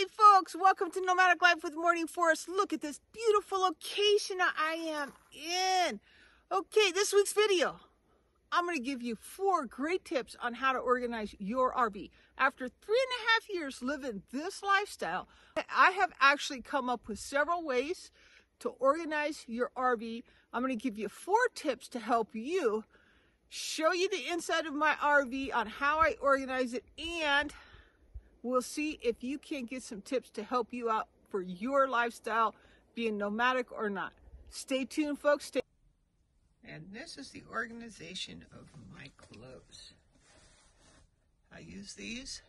Hey folks, welcome to Nomadic Life with Morning Forest. Look at this beautiful location I am in. Okay, this week's video, I'm going to give you four great tips on how to organize your RV. After three and a half years living this lifestyle, I have actually come up with several ways to organize your RV. I'm going to give you four tips to help you show you the inside of my RV on how I organize it and we'll see if you can get some tips to help you out for your lifestyle, being nomadic or not. Stay tuned, folks. Stay and this is the organization of my clothes. I use these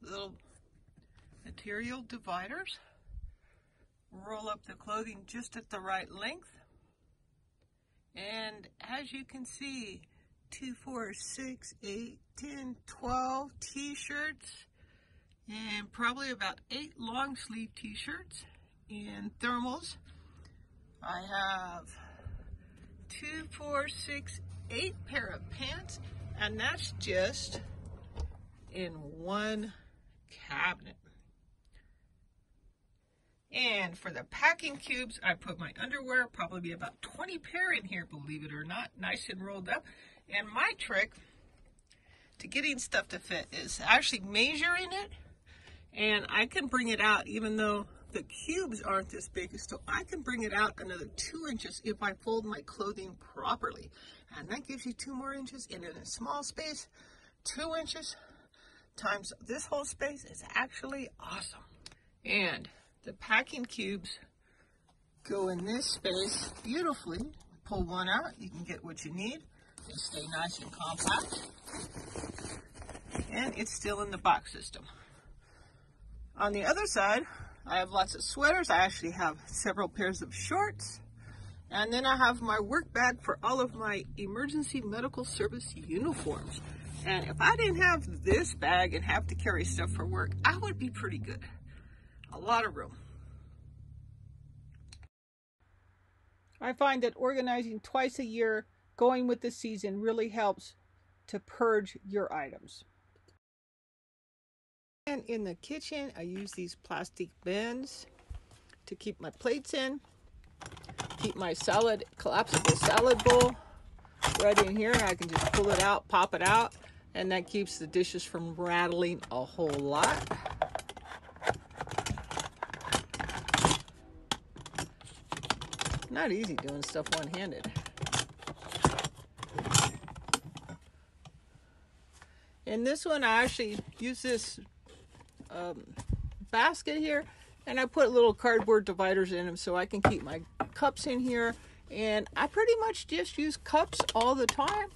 little material dividers, roll up the clothing just at the right length, and as you can see, two, four, six, eight, 10, 12 t-shirts and probably about eight long sleeve t-shirts and thermals. I have two, four, six, eight pair of pants and that's just in one cabinet. And for the packing cubes, I put my underwear, probably about 20 pair in here, believe it or not, nice and rolled up. And my trick to getting stuff to fit is actually measuring it. And I can bring it out even though the cubes aren't this big so I can bring it out another two inches if I fold my clothing properly. And that gives you two more inches and in a small space two inches times this whole space is actually awesome. And the packing cubes go in this space beautifully. Pull one out you can get what you need. They stay nice and compact. And it's still in the box system. On the other side, I have lots of sweaters. I actually have several pairs of shorts. And then I have my work bag for all of my emergency medical service uniforms. And if I didn't have this bag and have to carry stuff for work, I would be pretty good. A lot of room. I find that organizing twice a year going with the season really helps to purge your items. And in the kitchen, I use these plastic bins to keep my plates in. Keep my salad, collapsible salad bowl right in here. I can just pull it out, pop it out, and that keeps the dishes from rattling a whole lot. Not easy doing stuff one-handed. In this one, I actually use this um, basket here and I put little cardboard dividers in them so I can keep my cups in here. And I pretty much just use cups all the time.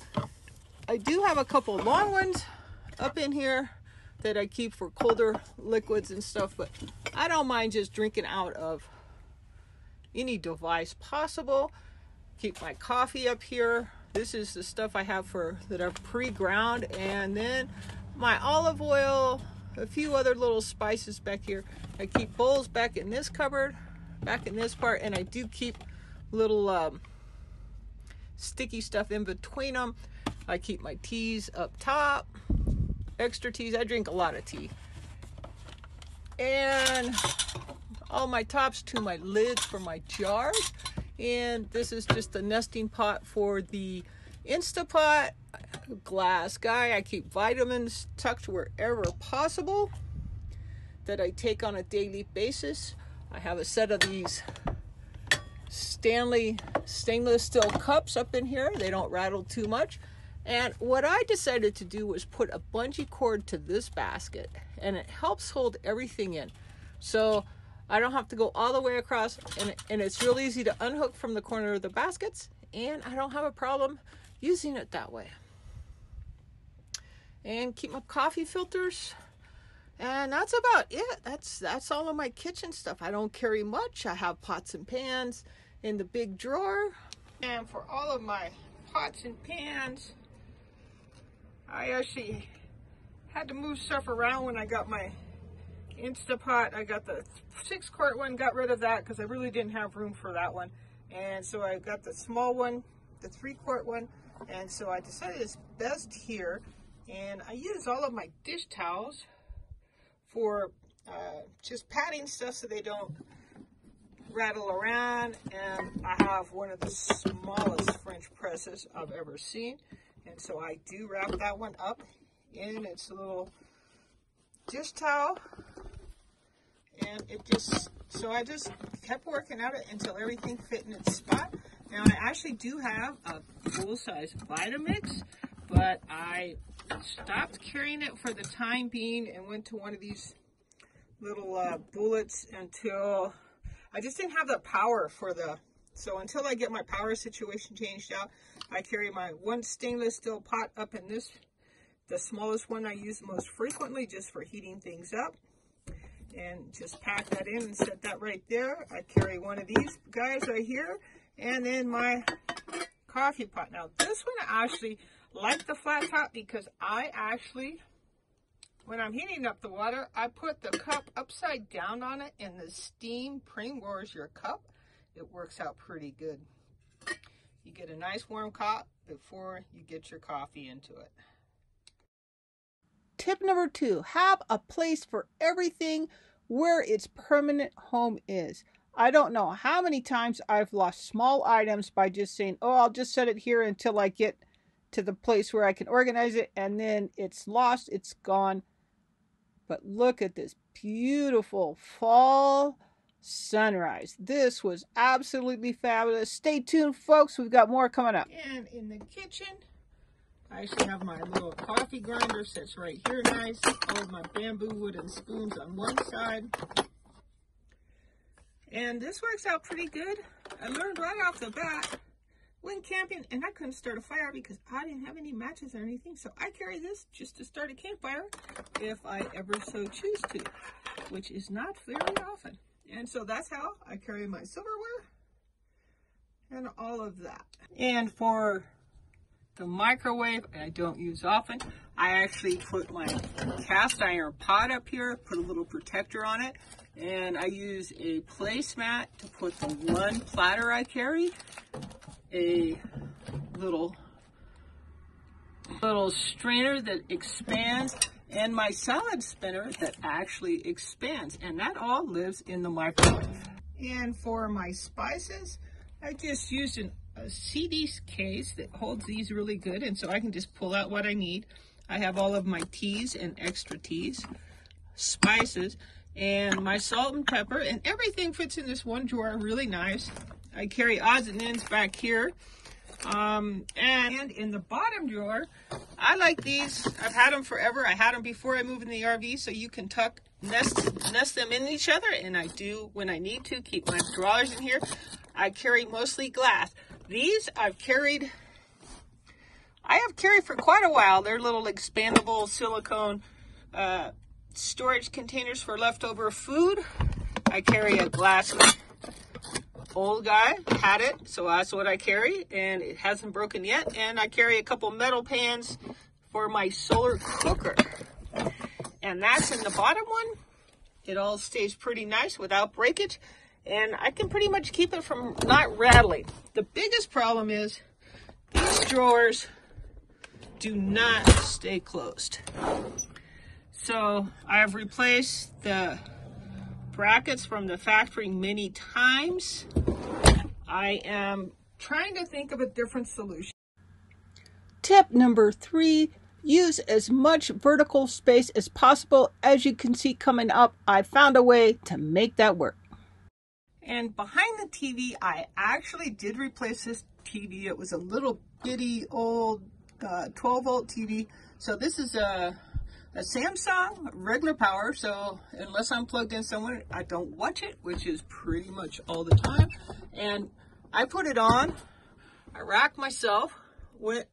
I do have a couple long ones up in here that I keep for colder liquids and stuff, but I don't mind just drinking out of any device possible. Keep my coffee up here. This is the stuff I have for that are pre-ground and then my olive oil, a few other little spices back here. I keep bowls back in this cupboard, back in this part, and I do keep little um, sticky stuff in between them. I keep my teas up top, extra teas. I drink a lot of tea. And all my tops to my lids for my jars. And this is just a nesting pot for the Instapot glass guy. I keep vitamins tucked wherever possible that I take on a daily basis. I have a set of these Stanley stainless steel cups up in here. They don't rattle too much. And what I decided to do was put a bungee cord to this basket and it helps hold everything in. So I don't have to go all the way across and, and it's real easy to unhook from the corner of the baskets and I don't have a problem using it that way. And keep my coffee filters. And that's about it. That's that's all of my kitchen stuff. I don't carry much. I have pots and pans in the big drawer. And for all of my pots and pans, I actually had to move stuff around when I got my Instapot. I got the six quart one, got rid of that because I really didn't have room for that one. And so I got the small one, the three quart one. And so I decided it's best here. And I use all of my dish towels for uh, just patting stuff so they don't rattle around. And I have one of the smallest French presses I've ever seen. And so I do wrap that one up in its little dish towel. And it just, so I just kept working at it until everything fit in its spot. Now I actually do have a full-size Vitamix, but I stopped carrying it for the time being and went to one of these little uh, bullets until I just didn't have the power for the so until I get my power situation changed out I carry my one stainless steel pot up in this the smallest one I use most frequently just for heating things up. And just pack that in and set that right there. I carry one of these guys right here and then my coffee pot now this one I actually like the flat top because I actually, when I'm heating up the water, I put the cup upside down on it and the steam pre-warms your cup. It works out pretty good. You get a nice warm cup before you get your coffee into it. Tip number two, have a place for everything where its permanent home is. I don't know how many times I've lost small items by just saying, oh, I'll just set it here until I get to the place where I can organize it and then it's lost, it's gone. But look at this beautiful fall sunrise. This was absolutely fabulous. Stay tuned, folks. We've got more coming up. And in the kitchen, I actually have my little coffee grinder sits right here nice. All of my bamboo wooden spoons on one side. And this works out pretty good. I learned right off the bat went camping and I couldn't start a fire because I didn't have any matches or anything. So I carry this just to start a campfire if I ever so choose to, which is not very often. And so that's how I carry my silverware and all of that. And for the microwave, I don't use often, I actually put my cast iron pot up here, put a little protector on it, and I use a placemat to put the one platter I carry a little little strainer that expands and my salad spinner that actually expands and that all lives in the microwave. And for my spices, I just used an, a CD case that holds these really good and so I can just pull out what I need. I have all of my teas and extra teas, spices, and my salt and pepper and everything fits in this one drawer really nice. I carry odds and ends back here. Um, and in the bottom drawer, I like these. I've had them forever. I had them before I moved in the RV, so you can tuck, nest, nest them in each other. And I do when I need to keep my drawers in here. I carry mostly glass. These I've carried, I have carried for quite a while. They're little expandable silicone uh, storage containers for leftover food. I carry a glass old guy had it, so that's what I carry, and it hasn't broken yet. And I carry a couple metal pans for my solar cooker. And that's in the bottom one. It all stays pretty nice without breakage. And I can pretty much keep it from not rattling. The biggest problem is these drawers do not stay closed. So I've replaced the brackets from the factory many times. I am trying to think of a different solution. Tip number three, use as much vertical space as possible. As you can see coming up, I found a way to make that work. And behind the TV, I actually did replace this TV. It was a little bitty old uh, 12 volt TV. So this is a a Samsung regular power, so unless I'm plugged in somewhere, I don't watch it, which is pretty much all the time. And I put it on, I rack myself, went,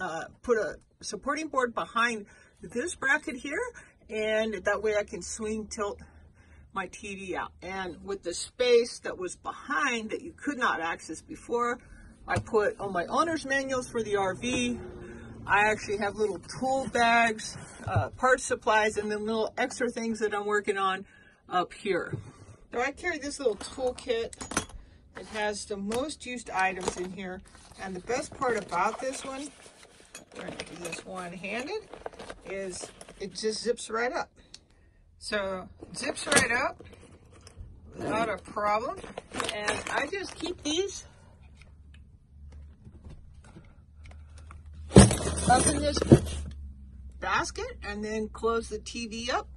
uh, put a supporting board behind this bracket here, and that way I can swing tilt my TV out. And with the space that was behind that you could not access before, I put on my owner's manuals for the RV, I actually have little tool bags, uh, parts supplies, and then little extra things that I'm working on up here. So I carry this little toolkit. It has the most used items in here. And the best part about this one, we're to do this one-handed, is it just zips right up. So zips right up without a problem. And I just keep these in this basket and then close the TV up.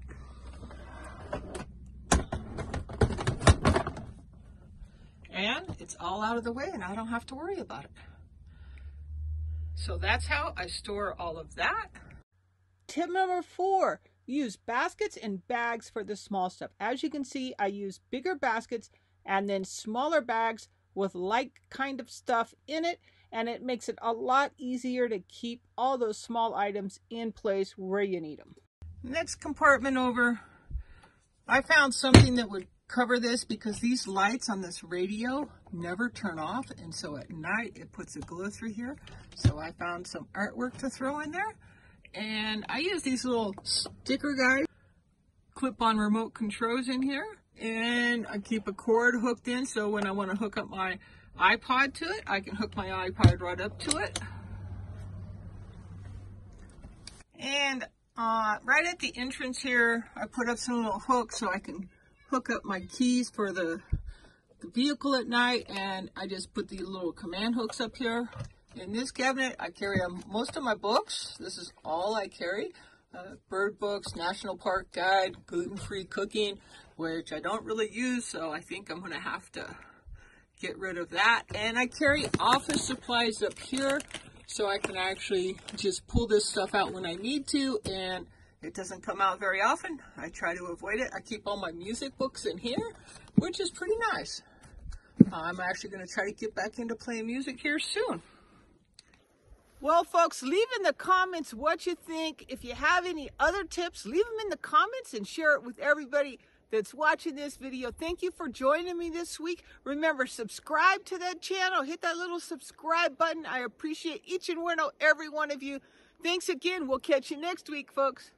And it's all out of the way and I don't have to worry about it. So that's how I store all of that. Tip number four, use baskets and bags for the small stuff. As you can see, I use bigger baskets and then smaller bags with like kind of stuff in it and it makes it a lot easier to keep all those small items in place where you need them. Next compartment over, I found something that would cover this because these lights on this radio never turn off and so at night it puts a glow through here. So I found some artwork to throw in there and I use these little sticker guys, clip-on remote controls in here and I keep a cord hooked in so when I want to hook up my iPod to it, I can hook my iPod right up to it. And uh, right at the entrance here, I put up some little hooks so I can hook up my keys for the, the vehicle at night. And I just put the little command hooks up here. In this cabinet, I carry um, most of my books. This is all I carry. Uh, bird books, National Park Guide, gluten-free cooking, which I don't really use, so I think I'm going to have to get rid of that. And I carry office supplies up here so I can actually just pull this stuff out when I need to and it doesn't come out very often. I try to avoid it. I keep all my music books in here, which is pretty nice. Uh, I'm actually going to try to get back into playing music here soon. Well, folks, leave in the comments what you think. If you have any other tips, leave them in the comments and share it with everybody that's watching this video. Thank you for joining me this week. Remember, subscribe to that channel. Hit that little subscribe button. I appreciate each and every one of you. Thanks again. We'll catch you next week, folks.